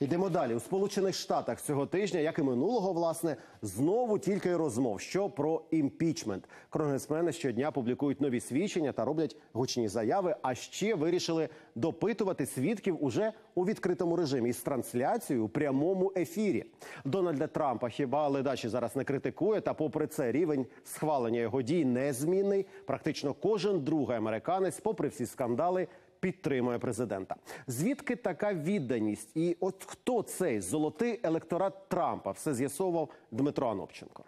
Йдемо далі. У Сполучених Штатах цього тижня, як і минулого, власне, знову тільки розмов, що про імпічмент. Конгресмени щодня публікують нові свідчення та роблять гучні заяви. А ще вирішили допитувати свідків уже у відкритому режимі з трансляцією у прямому ефірі. Дональда Трампа хіба ледачі зараз не критикує. Та, попри це, рівень схвалення його дій незмінний. Практично кожен другий американець, попри всі скандали, підтримує президента. Звідки така відданість? І от хто цей золотий електорат Трампа? Все з'ясовував Дмитро Анопченко.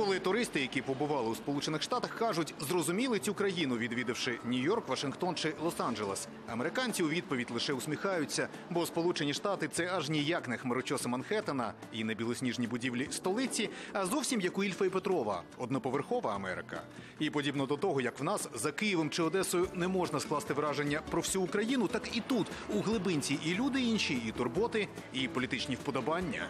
Коли туристи, які побували у Сполучених Штатах, кажуть, зрозуміли цю країну, відвідавши Нью-Йорк, Вашингтон чи Лос-Анджелес. Американці у відповідь лише усміхаються, бо Сполучені Штати це аж ніяк не хмарочоси Манхеттена і не білосніжні будівлі столиці, а зовсім як у Ільфа і Петрова, одноповерхова Америка. І подібно до того, як в нас за Києвом чи Одесою не можна скласти враження про всю Україну, так і тут у глибинці і люди інші, і турботи, і політичні вподобання.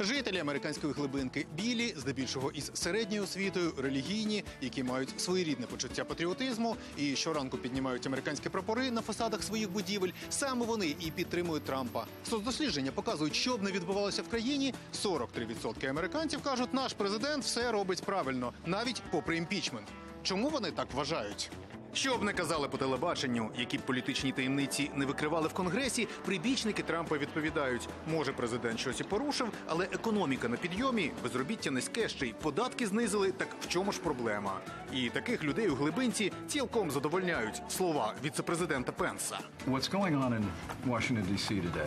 Жителі американської глибинки білі, здебільшого із середньою освітою, релігійні, які мають своєрідне почуття патріотизму і щоранку піднімають американські прапори на фасадах своїх будівель. Саме вони і підтримують Трампа. Соцдослідження показують, що б не відбувалося в країні. 43% американців кажуть, наш президент все робить правильно, навіть попри імпічмент. Чому вони так вважають? Що б не казали по телебаченню, які б політичні таємниці не викривали в конгресі, прибічники Трампа відповідають: може, президент щось і порушив, але економіка на підйомі, безробіття низьке, ще й податки знизили. Так в чому ж проблема? І таких людей у глибинці цілком задовольняють слова віцепрезидента Пенса.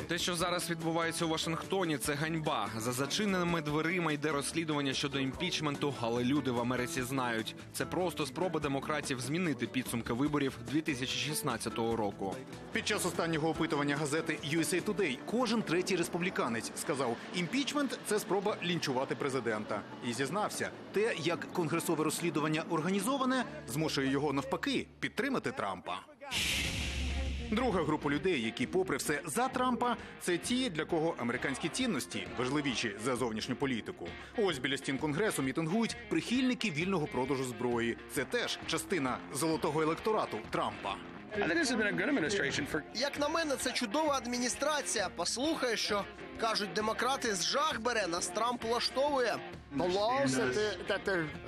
Те, що зараз відбувається у Вашингтоні, це ганьба. За зачиненими дверима йде розслідування щодо імпічменту, але люди в Америці знають. Це просто спроба демократів змінити підсумки виборів 2016 року. Під час останнього опитування газети USA Today кожен третій республіканець сказав, імпічмент це спроба лінчувати президента. І зізнався, те, як конгресове розслідування організоване, змушує його навпаки підтримати Трампа. Друга група людей, які, попри все за Трампа, це ті, для кого американські цінності важливіші за зовнішню політику. Ось біля стін конгресу мітингують прихильники вільного продажу зброї. Це теж частина золотого електорату Трампа. I think this has been a good administration for Як на мене, це чудова адміністрація. Послухай, що кажуть демократи з жах бере, нас Трамп влаштовує.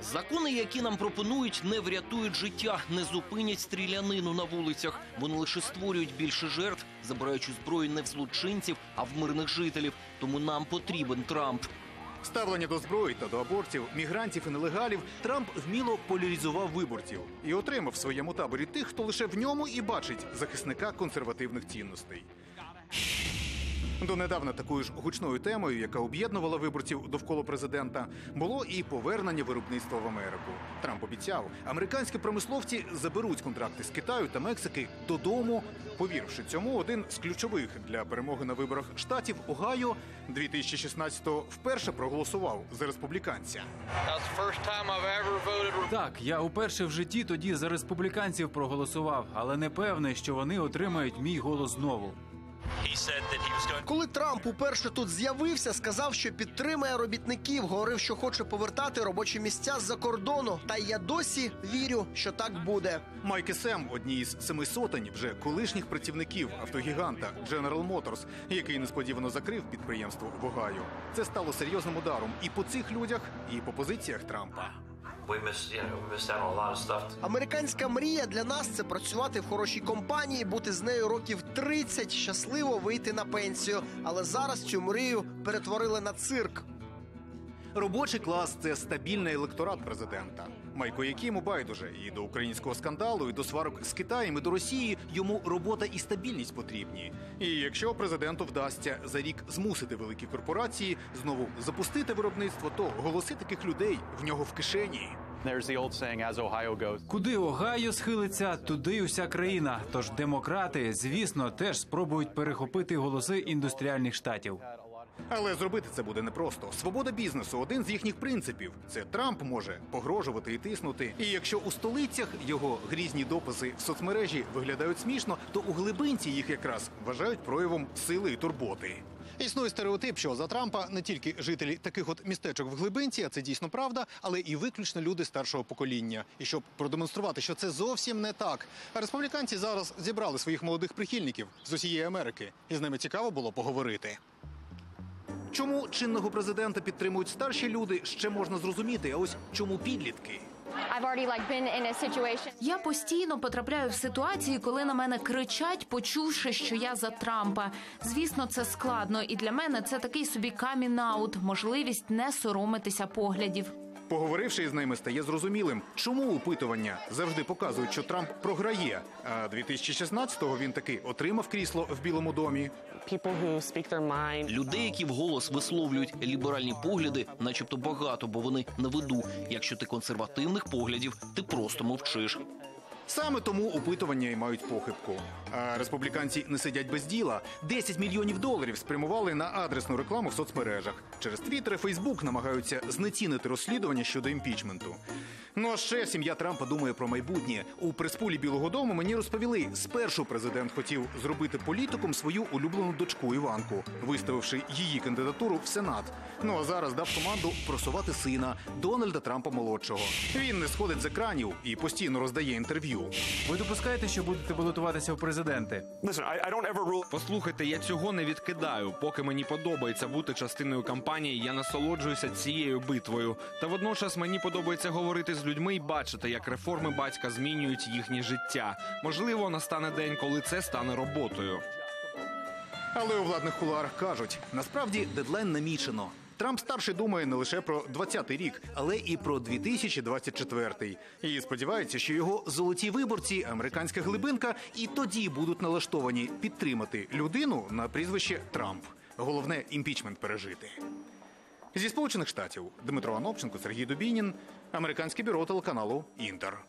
Закони, які нам пропонують, не врятують життя, не зупинять стрілянину на вулицях. Вони лише створюють більше жертв, забираючи зброю не в злочинців, а в мирних жителів. Тому нам потрібен Трамп. Ставлення до зброї та до абортів, мігрантів і нелегалів Трамп вміло поляризував виборців і отримав в своєму таборі тих, хто лише в ньому і бачить захисника консервативних цінностей. Донедавна такою ж гучною темою, яка об'єднувала виборців довкола президента, було і повернення виробництва в Америку. Трамп обіцяв, американські промисловці заберуть контракти з Китаю та Мексики додому. Повіривши цьому, один з ключових для перемоги на виборах штатів Огайо 2016-го вперше проголосував за республіканця. Так, я уперше в житті тоді за республіканців проголосував, але не певний, що вони отримають мій голос знову. Коли Трамп уперше тут з'явився, сказав, що підтримує робітників, говорив, що хоче повертати робочі місця з-за кордону. Та я досі вірю, що так буде. Майк і Сем одні із семи сотень вже колишніх працівників автогіганта General Motors, який несподівано закрив підприємство в Огайо. Це стало серйозним ударом і по цих людях, і по позиціях Трампа. Американська мрія для нас це працювати в хорошій компанії, бути з нею років 30, щасливо вийти на пенсію. Але зараз цю мрію перетворили на цирк. Робочий клас це стабільний електорат президента. Майко Якиму байдуже і до українського скандалу, і до сварок з Китаєм, і до Росії йому робота і стабільність потрібні. І якщо президенту вдасться за рік змусити великі корпорації знову запустити виробництво, то голоси таких людей в нього в кишені. There's the old saying, as Ohio goes. Куди Огайо схилиться, туди й уся країна. Тож демократи, звісно, теж спробують перехопити голоси індустріальних штатів. Але зробити це буде непросто. Свобода бізнесу один з їхніх принципів. Це Трамп може погрожувати і тиснути. І якщо у столицях його грізні дописи в соцмережі виглядають смішно, то у глибинці їх якраз вважають проявом сили і турботи. Існує стереотип, що за Трампа не тільки жителі таких от містечок в глибинці, а це дійсно правда, але і виключно люди старшого покоління. І щоб продемонструвати, що це зовсім не так. Республіканці зараз зібрали своїх молодих прихильників з усієї Америки, і з ними цікаво було поговорити. Чому чинного президента підтримують старші люди, ще можна зрозуміти. А ось чому підлітки? Я постійно потрапляю в ситуації, коли на мене кричать, почувши, що я за Трампа. Звісно, це складно, і для мене це такий собі камін-аут, можливість не соромитися поглядів. Поговоривши із ними, стає зрозумілим, чому опитування завжди показують, що Трамп програє. А 2016-го він таки отримав крісло в Білому домі. Людей, які вголос висловлюють ліберальні погляди, начебто багато, бо вони на виду. Якщо ти консервативних поглядів, ти просто мовчиш. Саме тому опитування і мають похибку. А республіканці не сидять без діла. 10 мільйонів доларів спрямували на адресну рекламу в соцмережах. Через Твіттер і Фейсбук намагаються знецінити розслідування щодо імпічменту. Ну а ще сім'я Трампа думає про майбутнє. У приспулі Білого Дому мені розповіли, спершу президент хотів зробити політиком свою улюблену дочку Іванку, виставивши її кандидатуру в Сенат. Ну а зараз дав команду просувати сина Дональда Трампа молодшого. Він не сходить з екранів і постійно роздає інтерв'ю. Ви допускаєте, що будете балотуватися в президенти? Послухайте, я цього не відкидаю. Поки мені подобається бути частиною кампанії, я насолоджуюся цією битвою. Та водночас мені подобається говорити людьми і бачити, як реформи батька змінюють їхнє життя. Можливо, настане день, коли це стане роботою. Але у владних кулуарах кажуть, насправді дедлайн намічено. Трамп старший думає не лише про 20-й рік, але і про 2024-й. І сподівається, що його золоті виборці, американська глибинка, і тоді будуть налаштовані підтримати людину на прізвище Трамп. Головне імпічмент пережити. Зі сполучених штатів Дмитро Анопченко, Сергій Дубінін, американське бюро телеканалу Інтер.